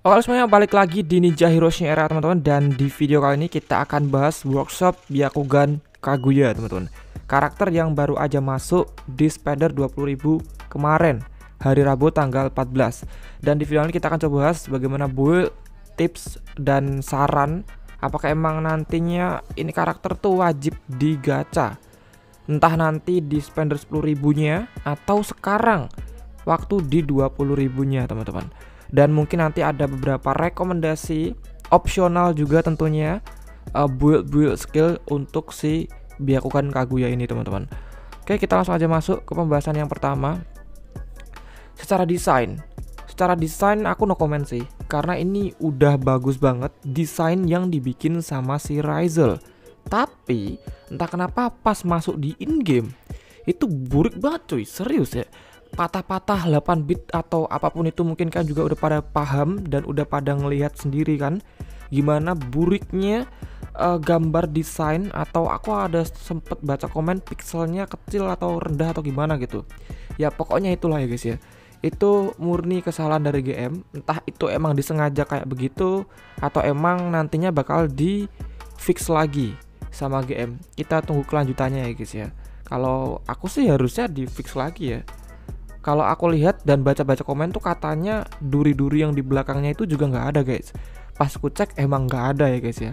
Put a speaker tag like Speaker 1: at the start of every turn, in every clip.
Speaker 1: Oke semuanya balik lagi di Ninja Heroes era teman-teman. Dan di video kali ini kita akan bahas workshop Byakugan Kaguya teman-teman. Karakter yang baru aja masuk di spender 20.000 kemarin Hari Rabu tanggal 14 Dan di video ini kita akan coba bahas bagaimana build, tips, dan saran Apakah emang nantinya ini karakter tuh wajib digacha. Entah nanti di spender 10 ribunya Atau sekarang waktu di 20 ribunya teman-teman dan mungkin nanti ada beberapa rekomendasi opsional juga tentunya uh, build build skill untuk si Byakugan Kaguya ini teman-teman. Oke, kita langsung aja masuk ke pembahasan yang pertama. Secara desain, secara desain aku no comment sih karena ini udah bagus banget desain yang dibikin sama si Rizel. Tapi entah kenapa pas masuk di in game itu burik banget cuy, serius ya patah-patah 8 bit atau apa pun itu mungkin kan juga udah pada paham dan udah pada ngelihat sendiri kan. Gimana buriknya uh, gambar desain atau aku ada sempet baca komen pixelnya kecil atau rendah atau gimana gitu. Ya pokoknya itulah ya guys ya. Itu murni kesalahan dari GM entah itu emang disengaja kayak begitu atau emang nantinya bakal di fix lagi sama GM kita tunggu kelanjutannya ya guys ya. Kalau aku sih harusnya di fix lagi ya kalau aku lihat dan baca-baca komen tuh katanya duri-duri yang di belakangnya itu juga nggak ada guys. Pas ku cek emang nggak ada ya guys ya.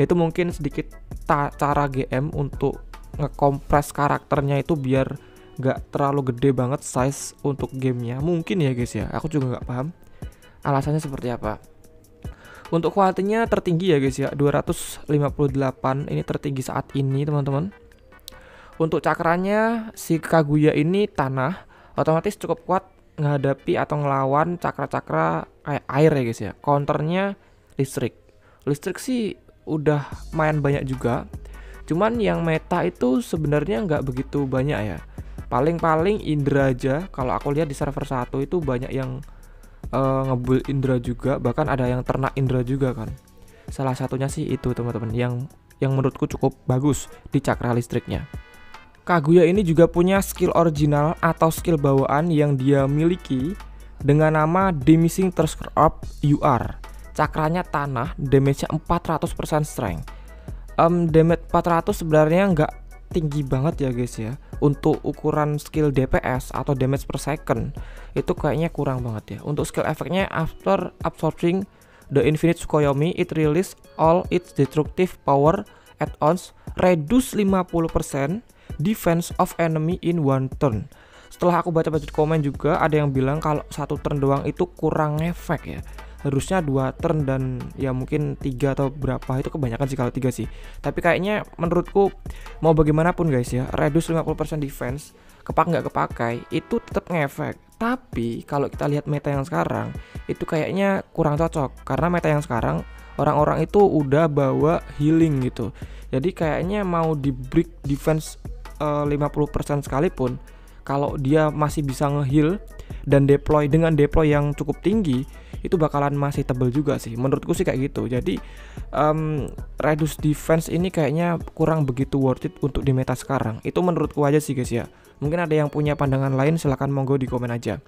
Speaker 1: Itu mungkin sedikit cara GM untuk ngekompres karakternya itu biar nggak terlalu gede banget size untuk gamenya. Mungkin ya guys ya. Aku juga nggak paham. Alasannya seperti apa? Untuk kualitasnya tertinggi ya guys ya. 258 ini tertinggi saat ini teman-teman. Untuk cakranya si Kaguya ini tanah otomatis cukup kuat menghadapi atau ngelawan cakra-cakra kayak air ya guys ya. Counternya listrik. Listrik sih udah main banyak juga. Cuman yang meta itu sebenarnya nggak begitu banyak ya. Paling-paling Indra aja. Kalau aku lihat di server satu itu banyak yang uh, ngebuild Indra juga. Bahkan ada yang ternak Indra juga kan. Salah satunya sih itu teman-teman yang yang menurutku cukup bagus di cakra listriknya. Kaguya ini juga punya skill original atau skill bawaan yang dia miliki dengan nama Demising Thruster Up UR. Cakranya tanah, damage-nya 400% strength. Um, damage 400 sebenarnya nggak tinggi banget ya guys ya. Untuk ukuran skill DPS atau damage per second itu kayaknya kurang banget ya. Untuk skill efeknya after absorbing the infinite Tsukuyomi, it release all its destructive power add-ons reduce 50% defense of enemy in one turn. Setelah aku baca-baca komen juga ada yang bilang kalau satu turn doang itu kurang efek ya. Harusnya dua turn dan ya mungkin tiga atau berapa itu kebanyakan sih kalau tiga sih. Tapi kayaknya menurutku mau bagaimanapun guys ya, reduce 50% defense kepak nggak kepakai itu tetap ngefek. Tapi kalau kita lihat meta yang sekarang itu kayaknya kurang cocok karena meta yang sekarang orang-orang itu udah bawa healing gitu. Jadi kayaknya mau di break defense uh, 50% sekalipun kalau dia masih bisa ngeheal dan deploy dengan deploy yang cukup tinggi itu bakalan masih tebel juga sih. Menurutku sih kayak gitu. Jadi um, reduce defense ini kayaknya kurang begitu worth it untuk di meta sekarang. Itu menurutku aja sih guys ya. Mungkin ada yang punya pandangan lain silahkan monggo di komen aja.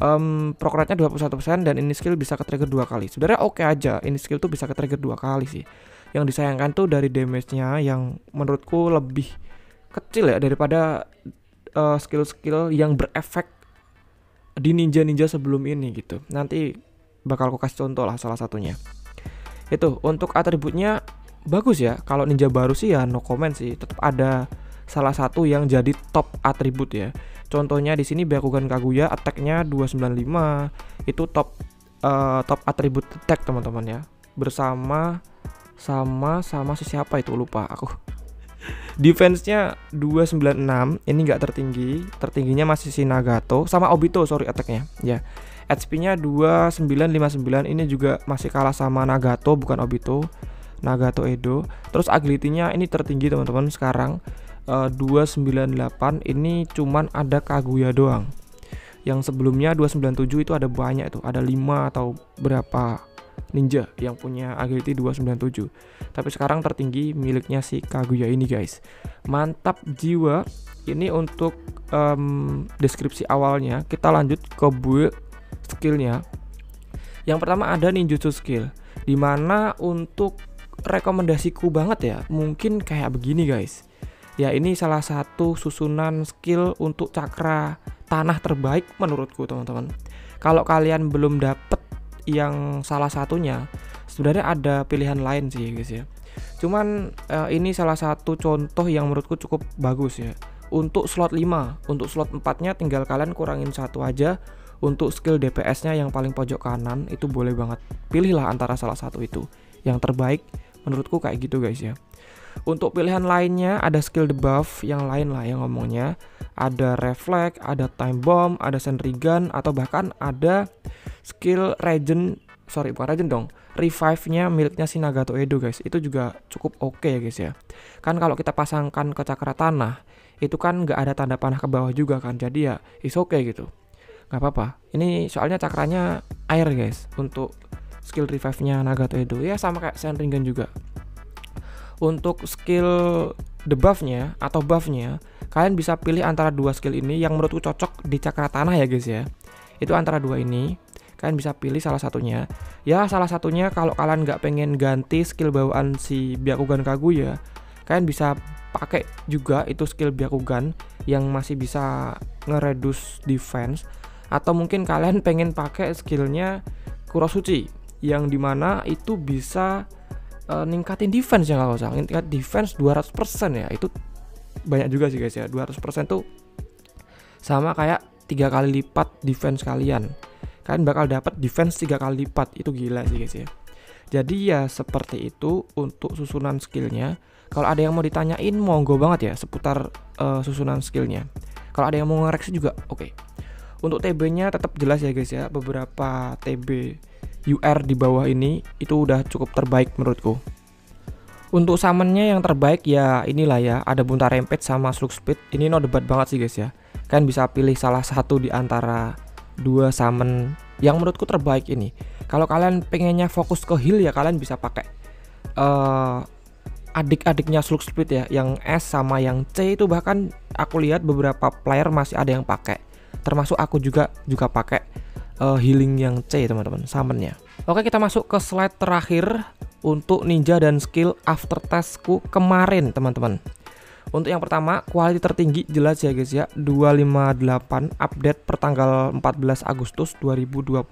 Speaker 1: Um, progresnya 21% dan ini skill bisa ke trigger dua kali. Sebenarnya oke okay aja ini skill tuh bisa ke trigger dua kali sih. Yang disayangkan tuh dari damage-nya yang menurutku lebih kecil ya daripada uh, skill-skill yang berefek di ninja-ninja sebelum ini gitu. Nanti bakal aku kasih contoh lah salah satunya. Itu untuk atributnya bagus ya. Kalau ninja baru sih ya no comment sih. Tetap ada salah satu yang jadi top atribut ya. Contohnya di sini Byakugan Kaguya attack-nya 295 itu top uh, top atribut attack teman-teman ya. Bersama sama sama si siapa itu lupa aku Defense-nya 296, ini nggak tertinggi. Tertingginya masih si Nagato sama Obito, sorry attack-nya. Ya. HP-nya 2959, ini juga masih kalah sama Nagato bukan Obito. Nagato Edo. Terus agility-nya ini tertinggi teman-teman sekarang uh, eh, 298 ini cuman ada Kaguya doang. Yang sebelumnya 297 itu ada banyak tuh, ada 5 atau berapa Ninja yang punya agility 297 tapi sekarang tertinggi miliknya si Kaguya ini guys mantap jiwa ini untuk um, deskripsi awalnya kita lanjut ke build skillnya Yang pertama ada ninjutsu skill, di mana untuk rekomendasiku banget ya, mungkin kayak begini guys. Ya ini salah satu susunan skill untuk cakra tanah terbaik menurutku teman-teman. Kalau kalian belum dapet yang salah satunya, sebenarnya ada pilihan lain sih guys ya. Cuman uh, ini salah satu contoh yang menurutku cukup bagus ya. Untuk slot 5, untuk slot 4-nya tinggal kalian kurangin satu aja. Untuk skill DPS-nya yang paling pojok kanan itu boleh banget. Pilihlah antara salah satu itu. Yang terbaik menurutku kayak gitu guys ya. Untuk pilihan lainnya ada skill debuff yang lain lah yang ngomongnya. Ada reflect, ada time bomb, ada sentry gun atau bahkan ada skill regen sorry bukan regen dong revive-nya miliknya si Nagato Edo guys. Itu juga cukup oke okay ya guys ya. Kan kalau kita pasangkan ke cakra tanah itu kan nggak ada tanda panah ke bawah juga kan. Jadi ya is oke okay gitu. Nggak apa-apa. Ini soalnya cakranya air guys untuk skill revive-nya Nagato Edo. Ya sama kayak Senringan juga untuk skill debuff-nya atau buff-nya kalian bisa pilih antara dua skill ini yang menurutku cocok di cakra tanah ya guys ya. Itu antara dua ini kalian bisa pilih salah satunya. Ya salah satunya kalau kalian nggak pengen ganti skill bawaan si Byakugan Kaguya kalian bisa pakai juga itu skill Byakugan yang masih bisa ngeredus defense atau mungkin kalian pengen pakai skillnya Kurosuchi yang di mana itu bisa uh, ningkatin defense ya kalau salah. Ningkat defense 200% ya. Itu banyak juga sih guys ya. 200% tuh sama kayak tiga kali lipat defense kalian. Kalian bakal dapat defense tiga kali lipat. Itu gila sih guys ya. Jadi ya seperti itu untuk susunan skillnya. Kalau ada yang mau ditanyain monggo banget ya seputar uh, susunan skillnya. Kalau ada yang mau ngoreksi juga oke. okay. Untuk TB nya tetap jelas ya guys ya. Beberapa TB UR di bawah ini itu udah cukup terbaik menurutku. Untuk summonnya yang terbaik ya inilah ya. Ada bunta rampage sama slug speed. Ini no debat banget sih guys ya. Kalian bisa pilih salah satu di antara dua summon yang menurutku terbaik ini. Kalau kalian pengennya fokus ke heal ya kalian bisa pakai uh, adik-adiknya Slug Split ya, yang S sama yang C itu bahkan aku lihat beberapa player masih ada yang pakai. Termasuk aku juga juga pakai uh, healing yang C teman-teman, summonnya. Oke kita masuk ke slide terakhir untuk ninja dan skill after testku kemarin teman-teman. Untuk yang pertama, quality tertinggi jelas ya guys ya, 258 update per tanggal 14 Agustus 2024.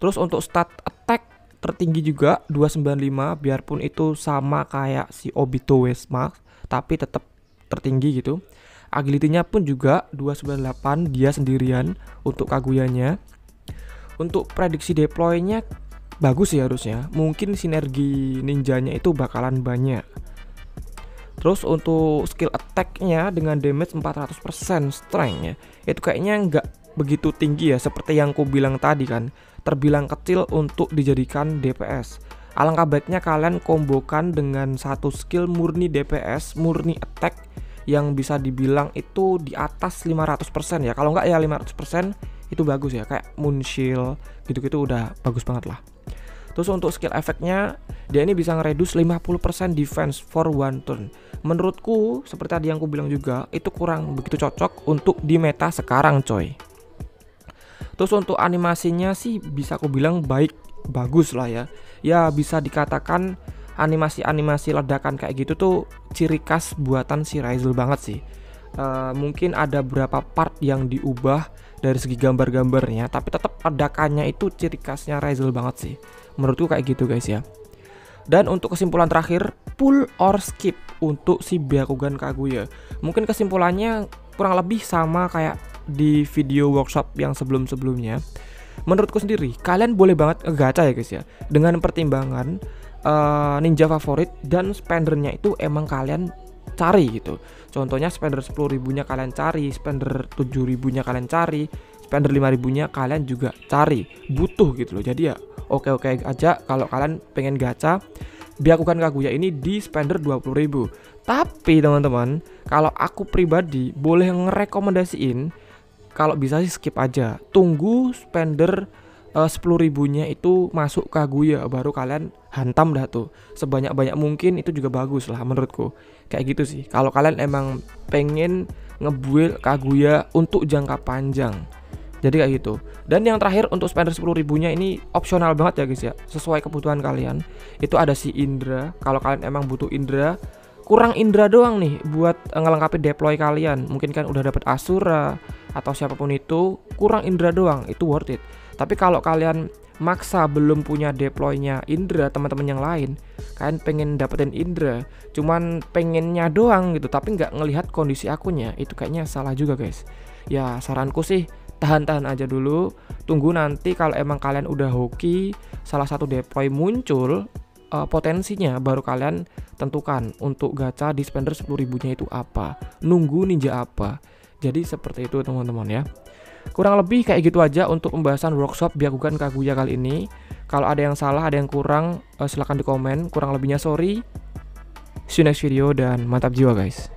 Speaker 1: Terus untuk stat attack tertinggi juga 295 biarpun itu sama kayak si Obito Westmax tapi tetap tertinggi gitu. Agility-nya pun juga 298 dia sendirian untuk Kaguyanya. Untuk prediksi deploy-nya bagus sih harusnya. Mungkin sinergi ninjanya itu bakalan banyak Terus untuk skill attack-nya dengan damage 400% strength-nya itu kayaknya nggak begitu tinggi ya seperti yang ku bilang tadi kan terbilang kecil untuk dijadikan DPS alangkah baiknya kalian kombokan dengan satu skill murni DPS murni attack yang bisa dibilang itu di atas 500% ya kalau nggak ya 500% itu bagus ya kayak Moonshield gitu-gitu udah bagus banget lah Terus untuk skill efeknya dia ini bisa ngeredus 50% defense for one turn. Menurutku seperti tadi yang aku bilang juga itu kurang begitu cocok untuk di meta sekarang coy. Terus untuk animasinya sih bisa aku bilang baik bagus lah ya. Ya bisa dikatakan animasi-animasi ledakan kayak gitu tuh ciri khas buatan si Raizul banget sih. Uh, mungkin ada beberapa part yang diubah dari segi gambar-gambarnya tapi tetap ledakannya itu ciri khasnya Razel banget sih. Menurutku kayak gitu guys ya. Dan untuk kesimpulan terakhir pull or skip untuk si Byakugan Kaguya. Mungkin kesimpulannya kurang lebih sama kayak di video workshop yang sebelum-sebelumnya menurutku sendiri kalian boleh banget ngegacha ya guys ya. Dengan pertimbangan uh, ninja favorit dan spendernya itu emang kalian cari gitu. Contohnya spender 10 ribunya kalian cari spender 7 ribunya kalian cari spender 5 ribunya kalian juga cari. Butuh gitu loh. Jadi ya oke-oke aja kalau kalian pengen gacha. Biakukan Kaguya ini di spender 20 ribu. Tapi teman-teman kalau aku pribadi boleh ngerekomendasiin kalau bisa sih skip aja. Tunggu spender uh, 10 ribunya itu masuk Kaguya baru kalian hantam dah tuh. Sebanyak-banyak mungkin itu juga bagus lah menurutku. Kayak gitu sih. Kalau kalian emang pengen ngebuild Kaguya untuk jangka panjang. Jadi kayak gitu. Dan yang terakhir untuk spender 10 ribunya ini opsional banget ya guys ya. Sesuai kebutuhan kalian. Itu ada si Indra. Kalau kalian emang butuh Indra kurang Indra doang nih buat ngelengkapi deploy kalian. Mungkin kan udah dapet Asura atau siapa pun itu kurang Indra doang itu worth it. Tapi kalau kalian maksa belum punya deploynya Indra teman-teman yang lain kalian pengen dapetin Indra cuman pengennya doang gitu tapi nggak ngelihat kondisi akunnya itu kayaknya salah juga guys. Ya saranku sih tahan-tahan aja dulu tunggu nanti kalau emang kalian udah hoki salah satu deploy muncul uh, potensinya baru kalian tentukan untuk gacha di spender 10 ribunya itu apa nunggu ninja apa jadi seperti itu teman-teman ya. Kurang lebih kayak gitu aja untuk pembahasan workshop Byakugan Kaguya kali ini. Kalau ada yang salah ada yang kurang uh, silahkan di komen. Kurang lebihnya sorry. See you next video dan mantap jiwa guys